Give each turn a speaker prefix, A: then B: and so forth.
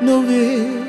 A: não vê.